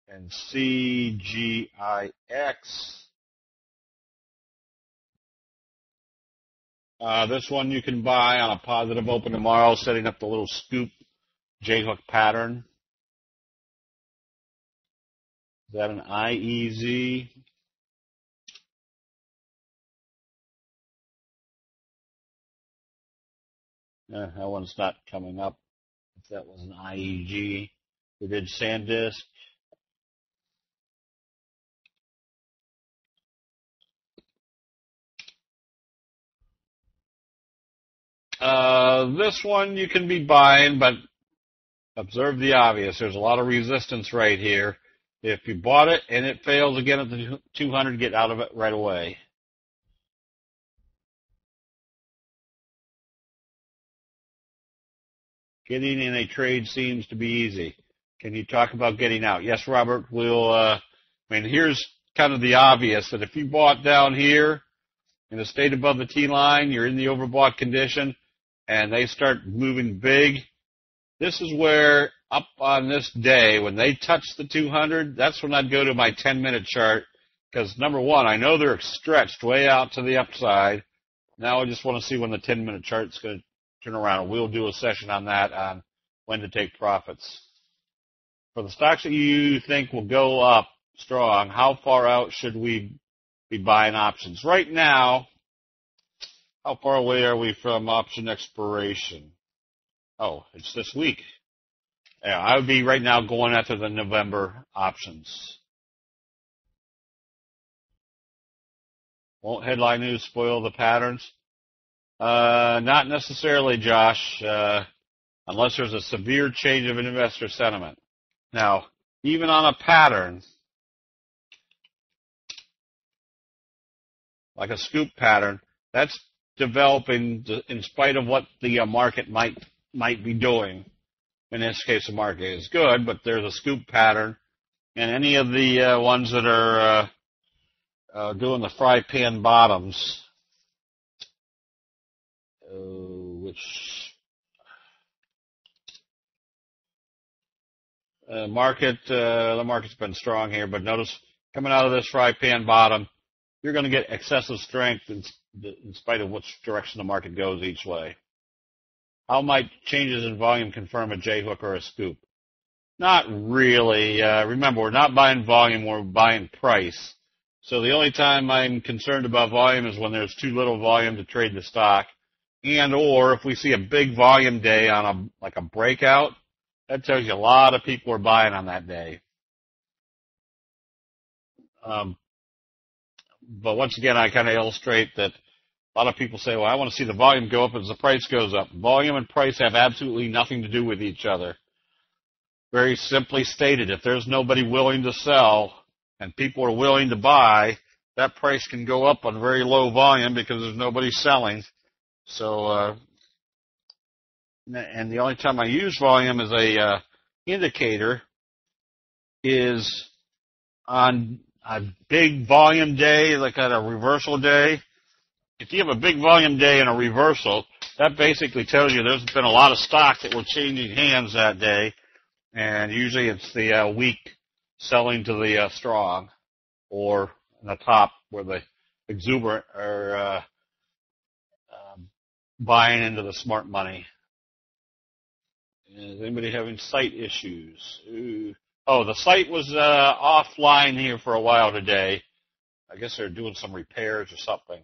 and CGIX. Uh, this one you can buy on a positive open tomorrow, setting up the little scoop J-hook pattern. Is that an IEZ? Uh, that one's not coming up. If that was an IEG. We did SanDisk. Uh, this one you can be buying, but observe the obvious. There's a lot of resistance right here. If you bought it and it fails again at the 200, get out of it right away. Getting in a trade seems to be easy. Can you talk about getting out? Yes, Robert. We'll. Uh, I mean, here's kind of the obvious that if you bought down here in a state above the T line, you're in the overbought condition, and they start moving big. This is where up on this day when they touch the 200, that's when I'd go to my 10 minute chart because number one, I know they're stretched way out to the upside. Now I just want to see when the 10 minute chart's going to turn around. We'll do a session on that on when to take profits. For the stocks that you think will go up strong, how far out should we be buying options? Right now, how far away are we from option expiration? Oh, it's this week. Yeah, I would be right now going after the November options. Won't headline news spoil the patterns? Uh, not necessarily, Josh, uh, unless there's a severe change of investor sentiment. Now, even on a pattern, like a scoop pattern, that's developing in spite of what the uh, market might might be doing. In this case, the market is good, but there's a scoop pattern, and any of the uh, ones that are uh, uh, doing the fry pan bottoms, which uh, market uh, the market's been strong here, but notice coming out of this fry pan bottom, you're going to get excessive strength in, spite of which direction the market goes each way. How might changes in volume confirm a J hook or a scoop? Not really. Uh, remember, we're not buying volume, we're buying price. So the only time I'm concerned about volume is when there's too little volume to trade the stock, and or if we see a big volume day on a like a breakout, that tells you a lot of people are buying on that day. Um, but once again, I kind of illustrate that a lot of people say, well, I want to see the volume go up as the price goes up. Volume and price have absolutely nothing to do with each other. Very simply stated, if there's nobody willing to sell, and people are willing to buy, that price can go up on very low volume because there's nobody selling. So, uh, and the only time I use volume as a uh, indicator is on a big volume day, like at a reversal day. If you have a big volume day and a reversal, that basically tells you there's been a lot of stock that were changing hands that day, and usually it's the uh, weak selling to the uh, strong, or the top where the exuberant are uh, buying into the smart money. Is anybody having site issues? Ooh. Oh, the site was uh, offline here for a while today. I guess they're doing some repairs or something.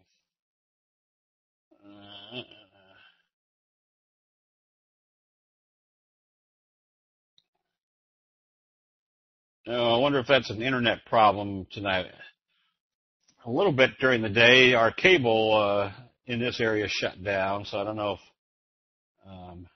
Oh, I wonder if that's an internet problem tonight. A little bit during the day, our cable uh, in this area shut down, so I don't know if. Um,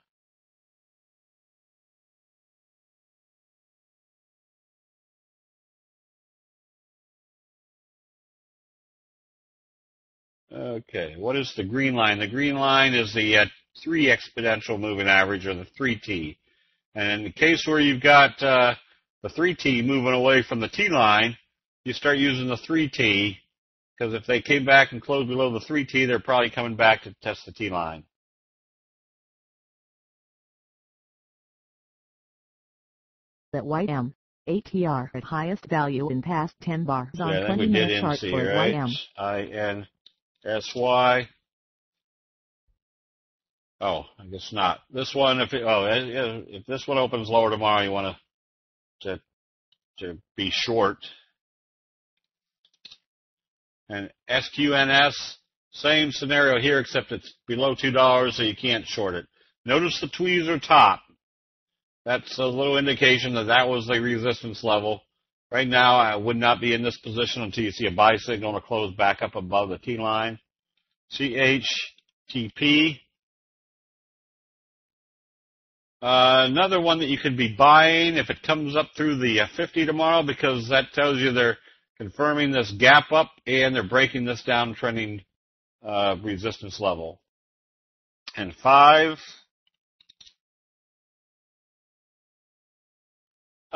Okay, what is the green line? The green line is the uh, 3 exponential moving average, or the 3T. And in the case where you've got uh, the 3T moving away from the T line, you start using the 3T because if they came back and closed below the 3T, they're probably coming back to test the T line.
That YM ATR at highest value in past 10 bars on
yeah,
20 minute chart
NC,
for
right?
YM.
I-N-S-Y. Oh, I guess not. This one, if it, oh, eh, eh, if this one opens lower tomorrow, you want to to to be short. And SQNS, same scenario here, except it's below two dollars, so you can't short it. Notice the tweezer top. That's a little indication that that was the resistance level. Right now, I would not be in this position until you see a buy signal to close back up above the T line. CHTP, uh, another one that you could be buying if it comes up through the uh, 50 tomorrow because that tells you they're confirming this gap up and they're breaking this downtrending uh, resistance level. And five,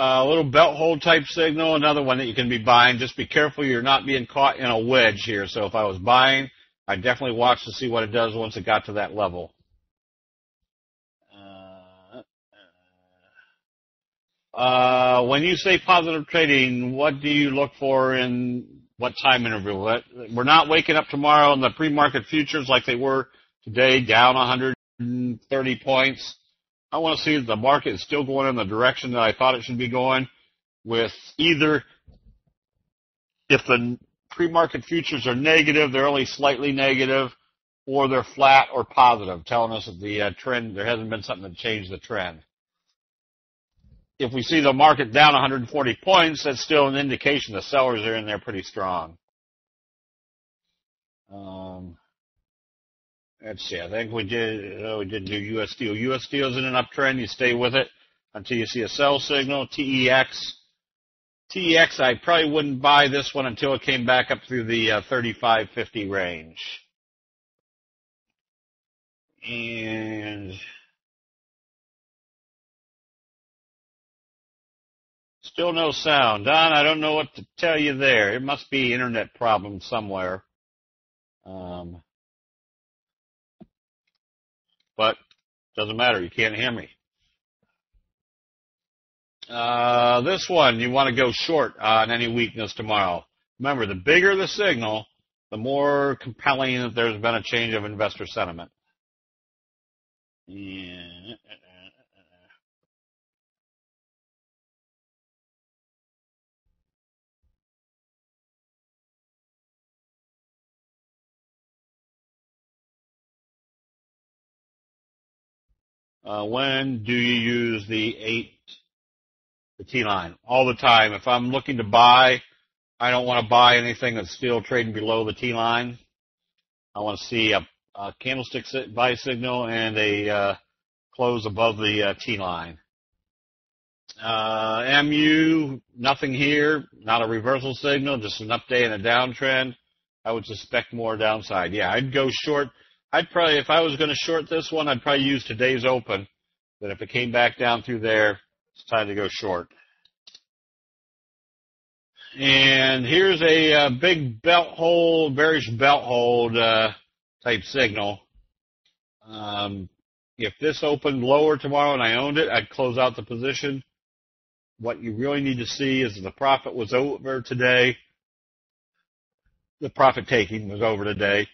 A little belt hold type signal, another one that you can be buying. Just be careful you're not being caught in a wedge here. So if I was buying, I'd definitely watch to see what it does once it got to that level. Uh, when you say positive trading, what do you look for in what time interval? We're not waking up tomorrow in the pre-market futures like they were today, down 130 points. I want to see if the market is still going in the direction that I thought it should be going with either if the pre-market futures are negative, they're only slightly negative, or they're flat or positive, telling us that the uh, trend, there hasn't been something to change the trend. If we see the market down 140 points, that's still an indication the sellers are in there pretty strong. Um, Let's see. I think we did. Uh, we didn't do U.S. Steel. U.S. Steel is in an uptrend. You stay with it until you see a sell signal. TEX. TEX. I probably wouldn't buy this one until it came back up through the uh, 35.50 range. And still no sound. Don, I don't know what to tell you there. It must be internet problem somewhere. Um, but doesn't matter. You can't hear me. Uh, this one, you want to go short on any weakness tomorrow. Remember, the bigger the signal, the more compelling that there's been a change of investor sentiment. Yeah. Uh, when do you use the eight, the T line? All the time. If I'm looking to buy, I don't want to buy anything that's still trading below the T line. I want to see a, a candlestick buy signal and a uh, close above the uh, T line. Uh, MU, nothing here, not a reversal signal, just an update and a downtrend. I would suspect more downside. Yeah, I'd go short I'd probably, if I was going to short this one, I'd probably use today's open. But if it came back down through there, it's time to go short. And here's a uh, big belt hold, bearish belt hold uh, type signal. Um, if this opened lower tomorrow and I owned it, I'd close out the position. What you really need to see is the profit was over today. The profit taking was over today.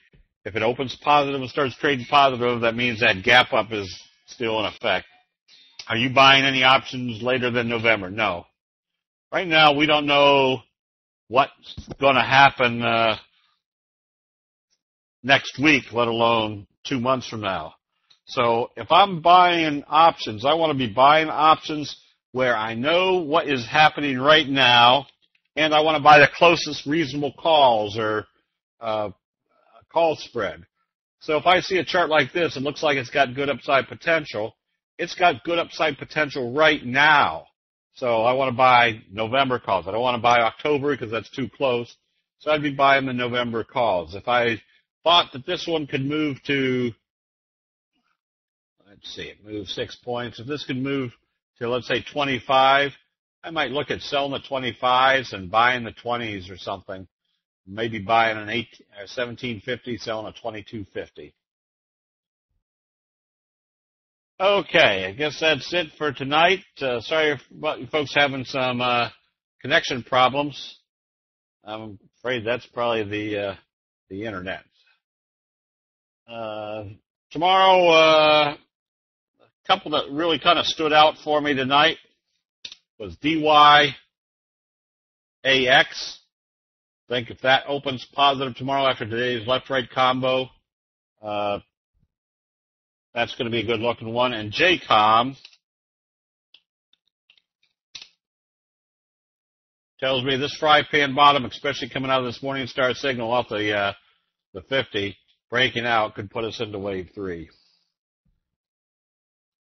If it opens positive and starts trading positive, that means that gap up is still in effect. Are you buying any options later than November? No. Right now, we don't know what's going to happen uh, next week, let alone two months from now. So if I'm buying options, I want to be buying options where I know what is happening right now, and I want to buy the closest reasonable calls or uh, call spread. So if I see a chart like this, it looks like it's got good upside potential. It's got good upside potential right now. So I want to buy November calls. I don't want to buy October because that's too close. So I'd be buying the November calls. If I thought that this one could move to, let's see, it moves six points. If this could move to, let's say, 25, I might look at selling the 25s and buying the 20s or something maybe buying an 18, 1750, selling a 2250. Okay, I guess that's it for tonight. Uh, sorry about you folks having some uh, connection problems. I'm afraid that's probably the uh, the internet. Uh, tomorrow, uh, a couple that really kind of stood out for me tonight was DYAX think if that opens positive tomorrow after today's left-right combo, uh, that's going to be a good looking one. And JCOM tells me this fry pan bottom, especially coming out of this morning star signal off the uh, the 50, breaking out could put us into wave three.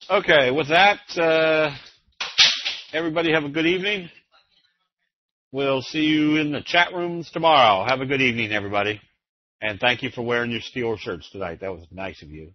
Okay, with that, uh, everybody have a good evening. We'll see you in the chat rooms tomorrow. Have a good evening, everybody. And thank you for wearing your steel shirts tonight. That was nice of you.